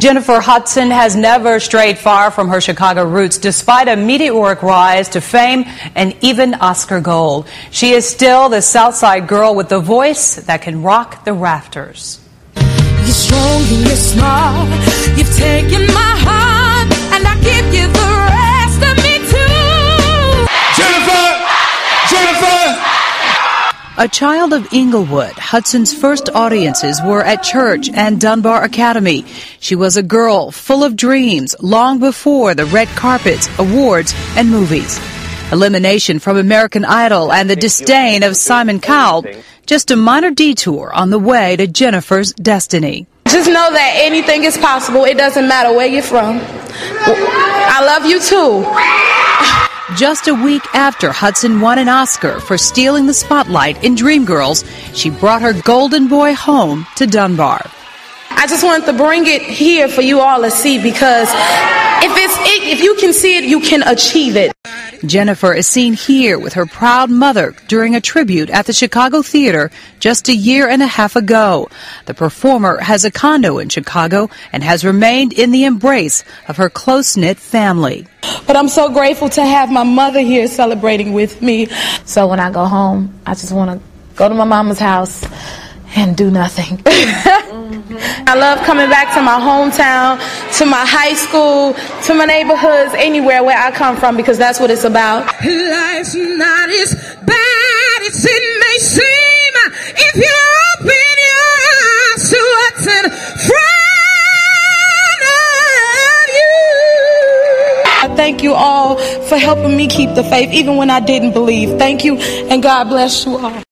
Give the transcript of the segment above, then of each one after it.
Jennifer Hudson has never strayed far from her Chicago roots despite a meteoric rise to fame and even Oscar gold. She is still the Southside girl with the voice that can rock the rafters. You're strong you're smart. You've taken my heart and I give you the A child of Englewood, Hudson's first audiences were at church and Dunbar Academy. She was a girl full of dreams long before the red carpets, awards, and movies. Elimination from American Idol and the disdain of Simon Cowell, just a minor detour on the way to Jennifer's destiny. Just know that anything is possible. It doesn't matter where you're from. I love you too. Just a week after Hudson won an Oscar for stealing the spotlight in Dreamgirls, she brought her golden boy home to Dunbar. I just wanted to bring it here for you all to see because if it's if you can see it, you can achieve it. Jennifer is seen here with her proud mother during a tribute at the Chicago Theater just a year and a half ago. The performer has a condo in Chicago and has remained in the embrace of her close knit family. But I'm so grateful to have my mother here celebrating with me. So when I go home, I just want to go to my mama's house and do nothing. mm-hmm. I love coming back to my hometown, to my high school, to my neighborhoods, anywhere where I come from because that's what it's about. Life's not as bad as it may seem if you open your eyes to what's in front of you. I thank you all for helping me keep the faith even when I didn't believe. Thank you and God bless you all.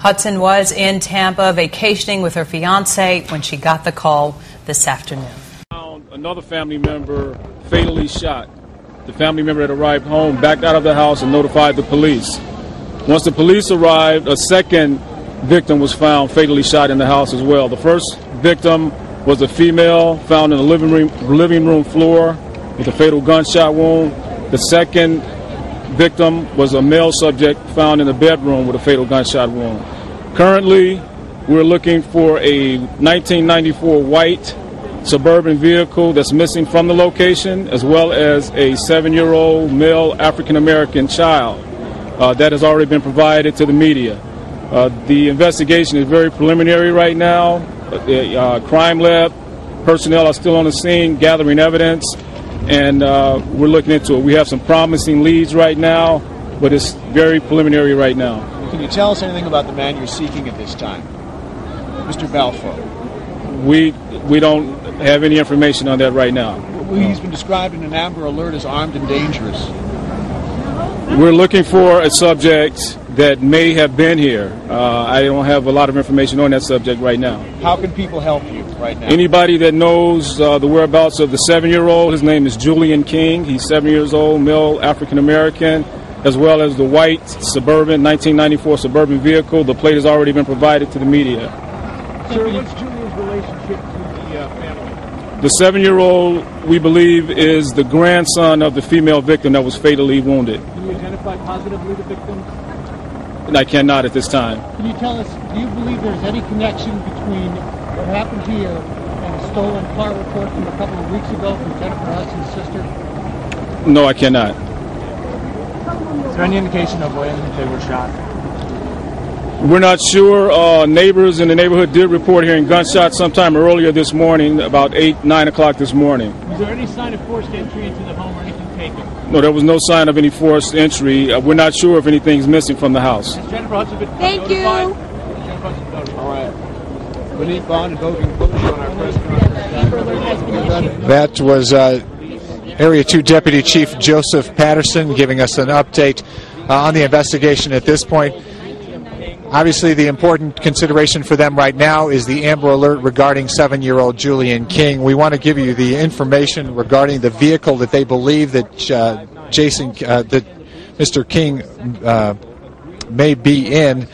Hudson was in Tampa vacationing with her fiance when she got the call this afternoon. Another family member fatally shot. The family member had arrived home, backed out of the house, and notified the police. Once the police arrived, a second victim was found fatally shot in the house as well. The first victim was a female found in the living room, living room floor with a fatal gunshot wound. The second victim was a male subject found in the bedroom with a fatal gunshot wound. Currently, we're looking for a 1994 white suburban vehicle that's missing from the location, as well as a seven year old male African American child uh, that has already been provided to the media. Uh, the investigation is very preliminary right now. Uh, uh crime lab personnel are still on the scene gathering evidence and uh, we're looking into it. We have some promising leads right now, but it's very preliminary right now. Can you tell us anything about the man you're seeking at this time, Mr. Balfour? We we don't have any information on that right now. Well, he's been described in an Amber Alert as armed and dangerous. We're looking for a subject that may have been here. Uh, I don't have a lot of information on that subject right now. How can people help you right now? Anybody that knows uh, the whereabouts of the seven-year-old, his name is Julian King. He's seven years old, male, African American, as well as the white suburban 1994 suburban vehicle. The plate has already been provided to the media. Sir, what's Julian's relationship to the uh, family? The seven-year-old, we believe, is the grandson of the female victim that was fatally wounded. Can you identify positively the victim? I cannot at this time. Can you tell us, do you believe there's any connection between what happened here and the stolen car report from a couple of weeks ago from Jennifer Hudson's sister? No, I cannot. Is there any indication of when they were shot? We're not sure. Uh, neighbors in the neighborhood did report hearing gunshots sometime earlier this morning, about 8, 9 o'clock this morning. Was there any sign of forced entry into the home or anything taken? No, there was no sign of any forced entry. Uh, we're not sure if anything's missing from the house. Has Jennifer Hudson been Thank notified? you. All right. Benit Bond and Voting on our press conference. That was uh, Area 2 Deputy Chief Joseph Patterson giving us an update uh, on the investigation at this point. Obviously, the important consideration for them right now is the Amber Alert regarding seven year old Julian King. We want to give you the information regarding the vehicle that they believe that uh, Jason, uh, that Mr. King uh, may be in.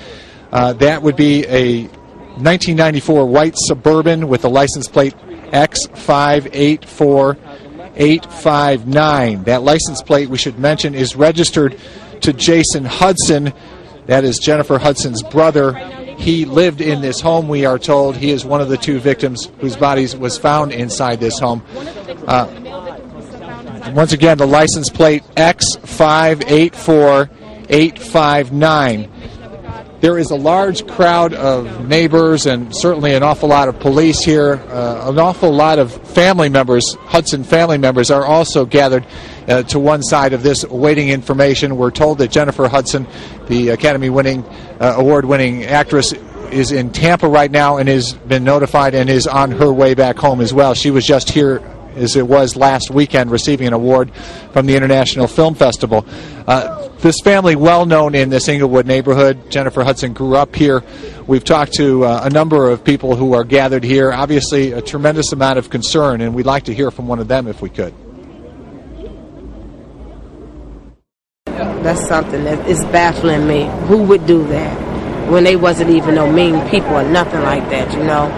Uh, that would be a 1994 white Suburban with the license plate X584. 859. That license plate, we should mention, is registered to Jason Hudson. That is Jennifer Hudson's brother. He lived in this home, we are told. He is one of the two victims whose bodies was found inside this home. Uh, once again, the license plate X584859. There is a large crowd of neighbors and certainly an awful lot of police here. Uh, an awful lot of family members, Hudson family members, are also gathered uh, to one side of this awaiting information. We're told that Jennifer Hudson, the Academy winning, uh, award winning actress, is in Tampa right now and has been notified and is on her way back home as well. She was just here as it was last weekend, receiving an award from the International Film Festival. Uh, this family, well known in this Englewood neighborhood, Jennifer Hudson grew up here. We've talked to uh, a number of people who are gathered here. Obviously, a tremendous amount of concern, and we'd like to hear from one of them if we could. That's something that is baffling me. Who would do that when they wasn't even no mean people or nothing like that, you know?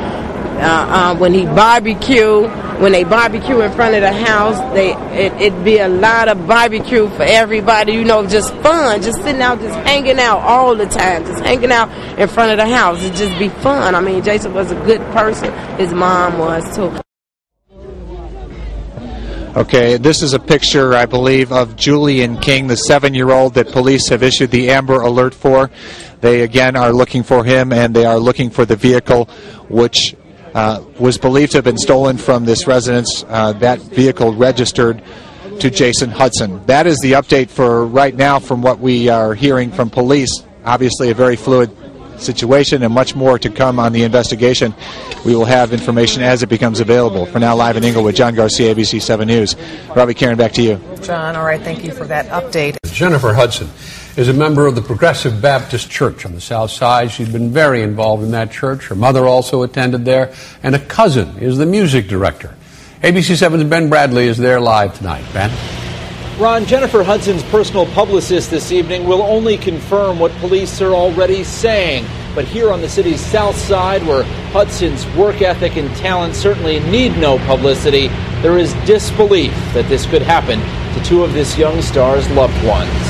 Uh, uh, when he barbecue, when they barbecue in front of the house, they it, it'd be a lot of barbecue for everybody, you know, just fun, just sitting out, just hanging out all the time, just hanging out in front of the house. It'd just be fun. I mean, Jason was a good person. His mom was too. Okay, this is a picture, I believe, of Julian King, the seven year old that police have issued the Amber Alert for. They again are looking for him and they are looking for the vehicle which uh, was believed to have been stolen from this residence. Uh, that vehicle registered to Jason Hudson. That is the update for right now from what we are hearing from police. Obviously, a very fluid situation and much more to come on the investigation. We will have information as it becomes available. For now, live in Englewood, John Garcia, ABC 7 News. Robbie Karen, back to you. John, all right, thank you for that update. Jennifer Hudson is a member of the Progressive Baptist Church on the South Side. She's been very involved in that church. Her mother also attended there, and a cousin is the music director. ABC 7's Ben Bradley is there live tonight. Ben? Ron, Jennifer Hudson's personal publicist this evening will only confirm what police are already saying. But here on the city's south side, where Hudson's work ethic and talent certainly need no publicity, there is disbelief that this could happen to two of this young star's loved ones.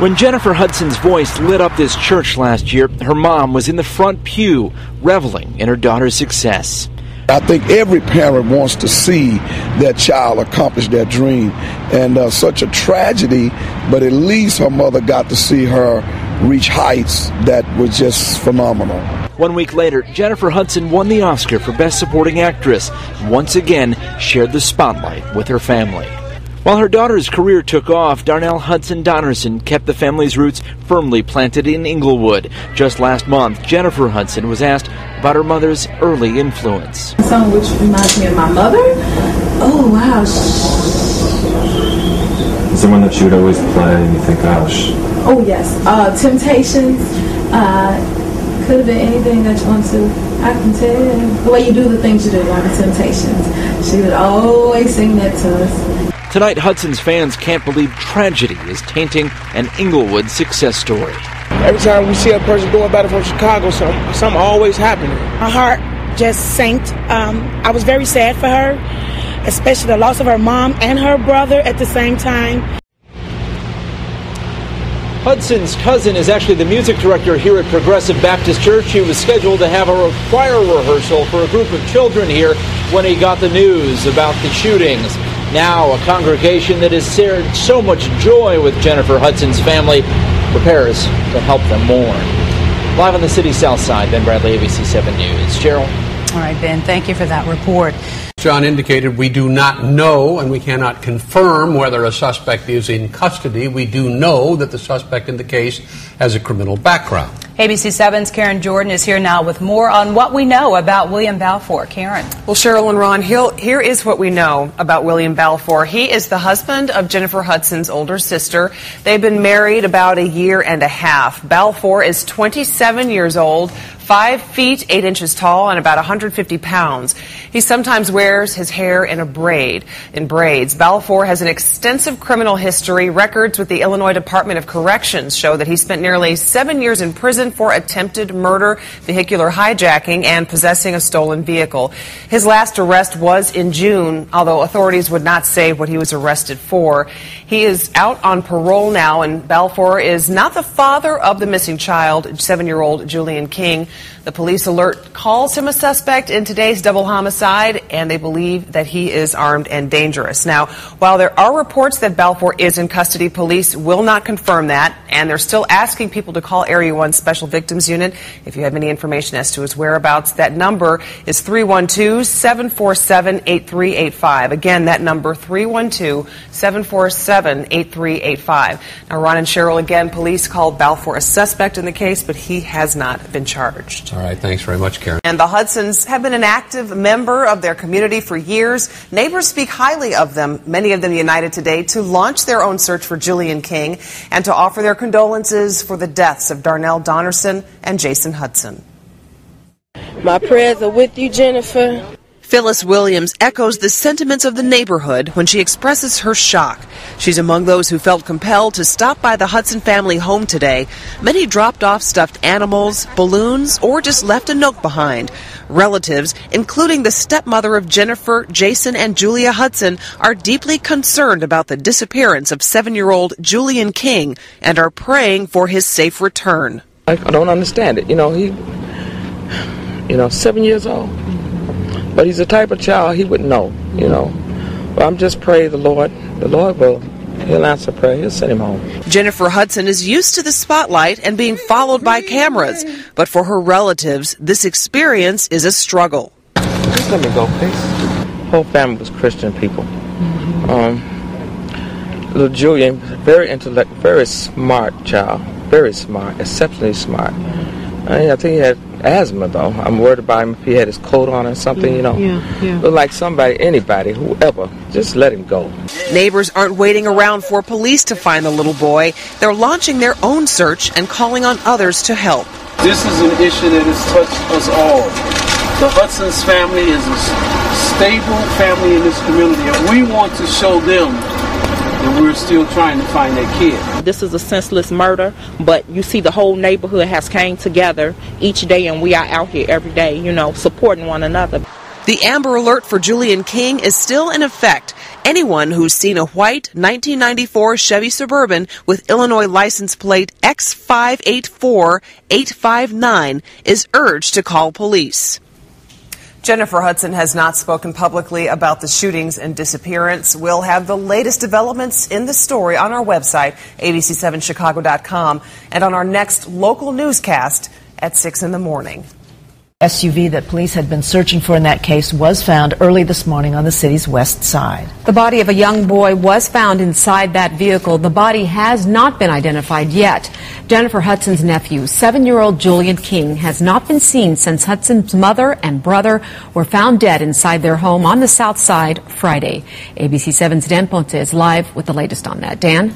When Jennifer Hudson's voice lit up this church last year, her mom was in the front pew, reveling in her daughter's success. I think every parent wants to see their child accomplish their dream. And uh, such a tragedy, but at least her mother got to see her reach heights that were just phenomenal. One week later, Jennifer Hudson won the Oscar for Best Supporting Actress, once again shared the spotlight with her family. While her daughter's career took off, Darnell Hudson Donerson kept the family's roots firmly planted in Englewood. Just last month, Jennifer Hudson was asked about her mother's early influence. A song which reminds me of my mother. Oh wow. Someone that she would always play and you think, gosh. Oh yes. Uh, Temptations. Uh, could have been anything that you want to. I can tell the way you do the things you do, like the Temptations. She would always sing that to us. Tonight, Hudson's fans can't believe tragedy is tainting an Englewood success story. Every time we see a person going back from Chicago, something, something always happening. My heart just sank. Um, I was very sad for her, especially the loss of her mom and her brother at the same time. Hudson's cousin is actually the music director here at Progressive Baptist Church. He was scheduled to have a choir rehearsal for a group of children here when he got the news about the shootings. Now, a congregation that has shared so much joy with Jennifer Hudson's family prepares to help them mourn. Live on the city's south side, Ben Bradley, ABC 7 News. Cheryl. All right, Ben, thank you for that report. John indicated we do not know and we cannot confirm whether a suspect is in custody. We do know that the suspect in the case has a criminal background. ABC 7's Karen Jordan is here now with more on what we know about William Balfour. Karen. Well, Cheryl and Ron, here is what we know about William Balfour. He is the husband of Jennifer Hudson's older sister. They've been married about a year and a half. Balfour is 27 years old, five feet eight inches tall and about 150 pounds. He sometimes wears his hair in a braid, in braids. Balfour has an extensive criminal history. Records with the Illinois Department of Corrections show that he spent nearly seven years in prison for attempted murder, vehicular hijacking, and possessing a stolen vehicle. His last arrest was in June, although authorities would not say what he was arrested for. He is out on parole now, and Balfour is not the father of the missing child, seven year old Julian King. The police alert calls him a suspect in today's double homicide, and they believe that he is armed and dangerous. Now, while there are reports that Balfour is in custody, police will not confirm that, and they're still asking people to call Area 1 Special Victims Unit if you have any information as to his whereabouts. That number is 312 747 8385. Again, that number 312 747 8385. Now, Ron and Cheryl, again, police called Balfour a suspect in the case, but he has not been charged. All right, thanks very much, Karen. And the Hudsons have been an active member of their community for years. Neighbors speak highly of them, many of them united today to launch their own search for Julian King and to offer their condolences for the deaths of Darnell Donerson and Jason Hudson. My prayers are with you, Jennifer. Phyllis Williams echoes the sentiments of the neighborhood when she expresses her shock. She's among those who felt compelled to stop by the Hudson family home today. Many dropped off stuffed animals, balloons, or just left a note behind. Relatives, including the stepmother of Jennifer, Jason, and Julia Hudson, are deeply concerned about the disappearance of seven year old Julian King and are praying for his safe return. I don't understand it. You know, he, you know, seven years old. But he's the type of child he wouldn't know, you know. But I'm just pray the Lord. The Lord will, he'll answer prayer. He'll send him home. Jennifer Hudson is used to the spotlight and being followed by cameras, but for her relatives, this experience is a struggle. Just let me go, please. Whole family was Christian people. Um, little Julian, very intellect, very smart child, very smart, exceptionally smart. I, I think he had asthma though. I'm worried about him if he had his coat on or something, you know. Yeah, yeah. Look like somebody, anybody, whoever, just let him go. Neighbors aren't waiting around for police to find the little boy. They're launching their own search and calling on others to help. This is an issue that has touched us all. The Hudson's family is a stable family in this community, and we want to show them that we're still trying to find that kid. This is a senseless murder, but you see the whole neighborhood has came together each day and we are out here every day, you know, supporting one another. The Amber Alert for Julian King is still in effect. Anyone who's seen a white 1994 Chevy Suburban with Illinois license plate X584859 is urged to call police. Jennifer Hudson has not spoken publicly about the shootings and disappearance. We'll have the latest developments in the story on our website, abc7chicago.com, and on our next local newscast at 6 in the morning. SUV that police had been searching for in that case was found early this morning on the city's west side. The body of a young boy was found inside that vehicle. The body has not been identified yet. Jennifer Hudson's nephew, seven year old Julian King, has not been seen since Hudson's mother and brother were found dead inside their home on the south side Friday. ABC 7's Dan Ponce is live with the latest on that. Dan?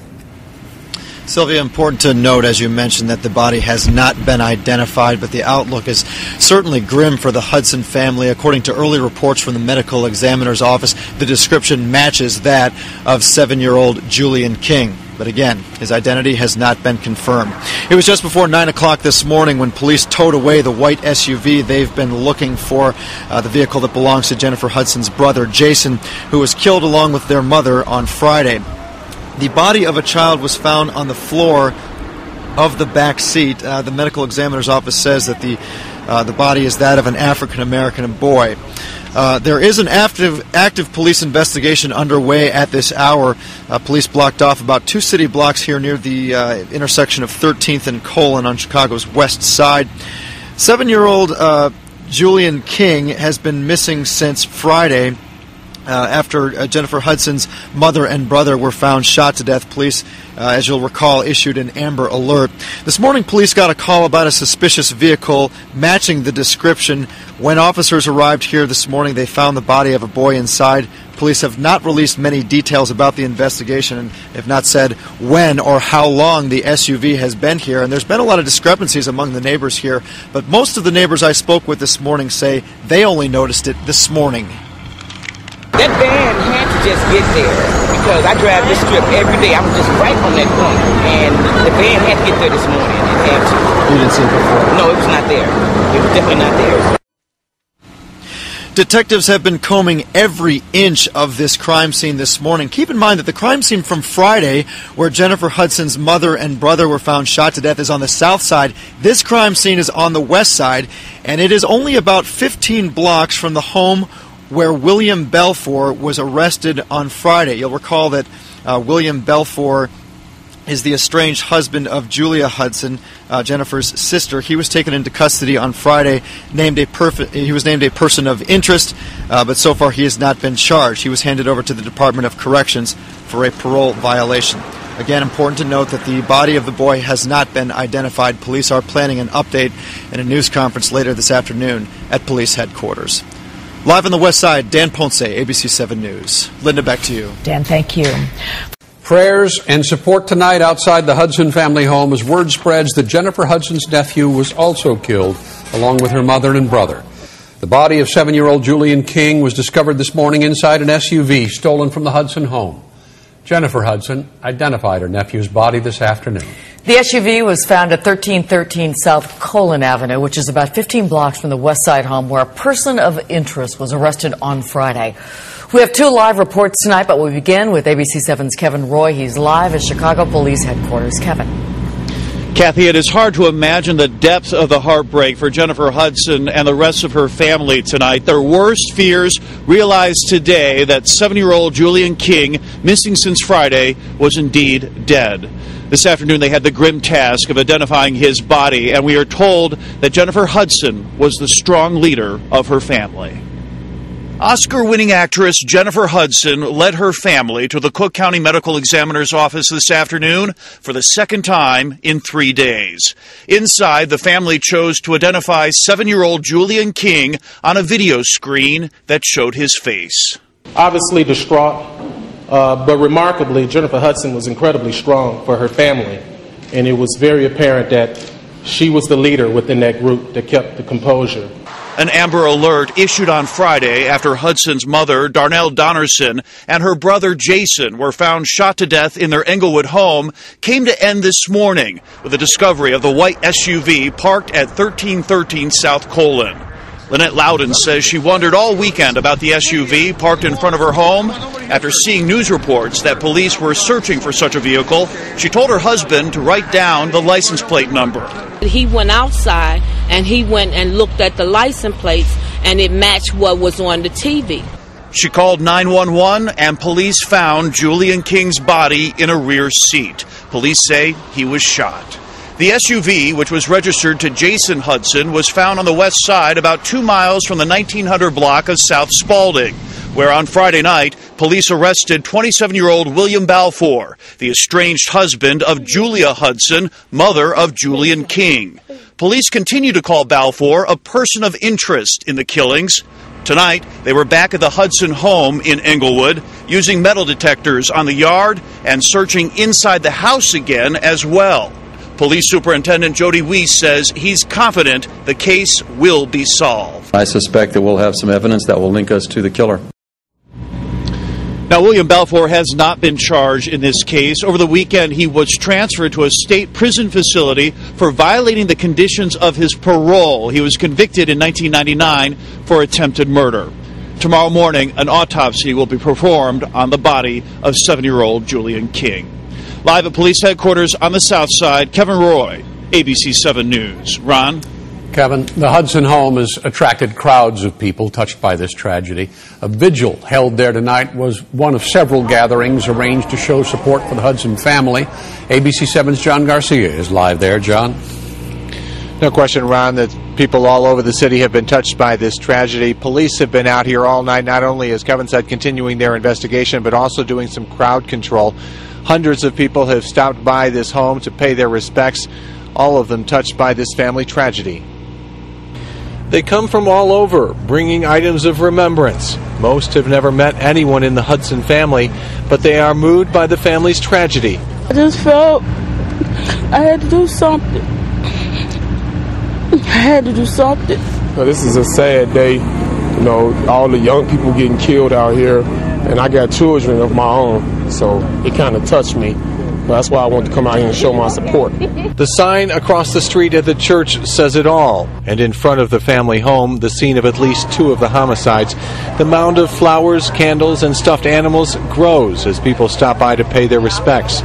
Sylvia, important to note, as you mentioned, that the body has not been identified, but the outlook is certainly grim for the Hudson family. According to early reports from the medical examiner's office, the description matches that of seven year old Julian King. But again, his identity has not been confirmed. It was just before 9 o'clock this morning when police towed away the white SUV they've been looking for, uh, the vehicle that belongs to Jennifer Hudson's brother, Jason, who was killed along with their mother on Friday. The body of a child was found on the floor of the back seat. Uh, the medical examiner's office says that the uh, the body is that of an African American boy. Uh, there is an active, active police investigation underway at this hour. Uh, police blocked off about two city blocks here near the uh, intersection of 13th and Kolin on Chicago's west side. Seven year old uh, Julian King has been missing since Friday. Uh, after uh, Jennifer Hudson's mother and brother were found shot to death. Police, uh, as you'll recall, issued an Amber Alert. This morning, police got a call about a suspicious vehicle matching the description. When officers arrived here this morning, they found the body of a boy inside. Police have not released many details about the investigation and have not said when or how long the SUV has been here. And there's been a lot of discrepancies among the neighbors here, but most of the neighbors I spoke with this morning say they only noticed it this morning. That van had to just get there because I drive this strip every day. I was just right on that corner, and the van had to get there this morning. It had to. You didn't see it before? No, it was not there. It was definitely not there. Detectives have been combing every inch of this crime scene this morning. Keep in mind that the crime scene from Friday, where Jennifer Hudson's mother and brother were found shot to death, is on the south side. This crime scene is on the west side, and it is only about 15 blocks from the home where William Balfour was arrested on Friday. You'll recall that uh, William Balfour is the estranged husband of Julia Hudson, uh, Jennifer's sister. He was taken into custody on Friday. Named a perf- he was named a person of interest, uh, but so far he has not been charged. He was handed over to the Department of Corrections for a parole violation. Again, important to note that the body of the boy has not been identified. Police are planning an update in a news conference later this afternoon at police headquarters. Live on the west side, Dan Ponce, ABC 7 News. Linda, back to you. Dan, thank you. Prayers and support tonight outside the Hudson family home as word spreads that Jennifer Hudson's nephew was also killed, along with her mother and brother. The body of seven year old Julian King was discovered this morning inside an SUV stolen from the Hudson home. Jennifer Hudson identified her nephew's body this afternoon. The SUV was found at 1313 South Kolin Avenue, which is about 15 blocks from the West Side home where a person of interest was arrested on Friday. We have two live reports tonight, but we begin with ABC 7's Kevin Roy. He's live at Chicago Police Headquarters. Kevin. Kathy, it is hard to imagine the depth of the heartbreak for Jennifer Hudson and the rest of her family tonight. Their worst fears realized today that seven year old Julian King, missing since Friday, was indeed dead. This afternoon, they had the grim task of identifying his body, and we are told that Jennifer Hudson was the strong leader of her family. Oscar winning actress Jennifer Hudson led her family to the Cook County Medical Examiner's office this afternoon for the second time in three days. Inside, the family chose to identify seven year old Julian King on a video screen that showed his face. Obviously distraught, uh, but remarkably, Jennifer Hudson was incredibly strong for her family, and it was very apparent that she was the leader within that group that kept the composure. An Amber Alert issued on Friday after Hudson's mother, Darnell Donerson, and her brother Jason were found shot to death in their Englewood home came to end this morning with the discovery of the white SUV parked at 1313 South Kolin. Lynette Loudon says she wondered all weekend about the SUV parked in front of her home. After seeing news reports that police were searching for such a vehicle, she told her husband to write down the license plate number. He went outside and he went and looked at the license plates and it matched what was on the TV. She called 911 and police found Julian King's body in a rear seat. Police say he was shot. The SUV, which was registered to Jason Hudson, was found on the west side about two miles from the 1900 block of South Spaulding, where on Friday night, police arrested 27 year old William Balfour, the estranged husband of Julia Hudson, mother of Julian King. Police continue to call Balfour a person of interest in the killings. Tonight, they were back at the Hudson home in Englewood, using metal detectors on the yard and searching inside the house again as well. Police Superintendent Jody Weis says he's confident the case will be solved. I suspect that we'll have some evidence that will link us to the killer. Now, William Balfour has not been charged in this case. Over the weekend, he was transferred to a state prison facility for violating the conditions of his parole. He was convicted in 1999 for attempted murder. Tomorrow morning, an autopsy will be performed on the body of seven year old Julian King. Live at police headquarters on the south side, Kevin Roy, ABC 7 News. Ron? Kevin, the Hudson home has attracted crowds of people touched by this tragedy. A vigil held there tonight was one of several gatherings arranged to show support for the Hudson family. ABC 7's John Garcia is live there. John? No question, Ron, that people all over the city have been touched by this tragedy. Police have been out here all night, not only, as Kevin said, continuing their investigation, but also doing some crowd control. Hundreds of people have stopped by this home to pay their respects, all of them touched by this family tragedy. They come from all over, bringing items of remembrance. Most have never met anyone in the Hudson family, but they are moved by the family's tragedy. I just felt I had to do something. I had to do something. Now, this is a sad day. You know, all the young people getting killed out here. And I got children of my own, so it kind of touched me. That's why I wanted to come out here and show my support. The sign across the street at the church says it all. And in front of the family home, the scene of at least two of the homicides, the mound of flowers, candles, and stuffed animals grows as people stop by to pay their respects.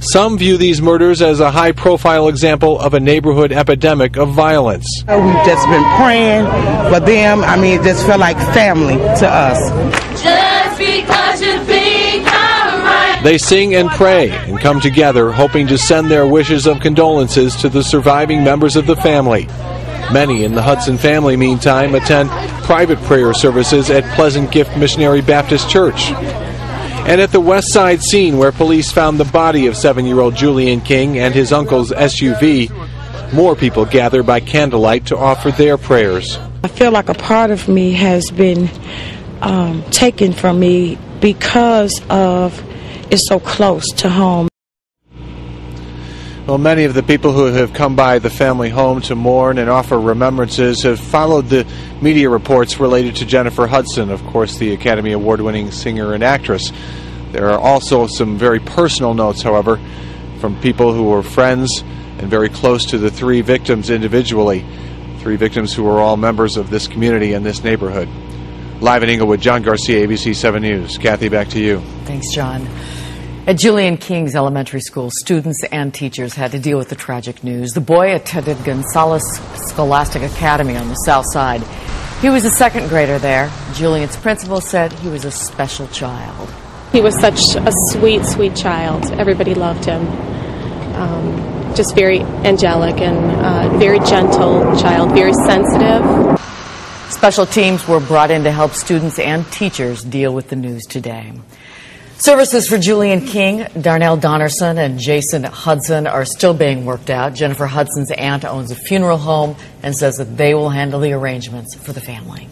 Some view these murders as a high profile example of a neighborhood epidemic of violence. We've just been praying for them. I mean, it just felt like family to us. Just because you think I'm right. They sing and pray and come together, hoping to send their wishes of condolences to the surviving members of the family. Many in the Hudson family, meantime, attend private prayer services at Pleasant Gift Missionary Baptist Church. And at the West Side scene where police found the body of seven year old Julian King and his uncle's SUV, more people gather by candlelight to offer their prayers. I feel like a part of me has been um, taken from me because of it's so close to home. Well, many of the people who have come by the family home to mourn and offer remembrances have followed the media reports related to Jennifer Hudson, of course, the Academy Award winning singer and actress. There are also some very personal notes, however, from people who were friends and very close to the three victims individually. Three victims who were all members of this community and this neighborhood. Live in Englewood, John Garcia, ABC 7 News. Kathy, back to you. Thanks, John. At Julian King's elementary school, students and teachers had to deal with the tragic news. The boy attended Gonzales Scholastic Academy on the south side. He was a second grader there. Julian's principal said he was a special child. He was such a sweet, sweet child. Everybody loved him. Um, just very angelic and uh, very gentle child, very sensitive. Special teams were brought in to help students and teachers deal with the news today. Services for Julian King, Darnell Donerson, and Jason Hudson are still being worked out. Jennifer Hudson's aunt owns a funeral home and says that they will handle the arrangements for the family.